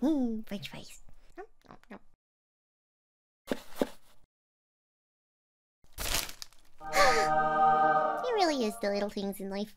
Hmm, French fries. it really is the little things in life.